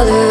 other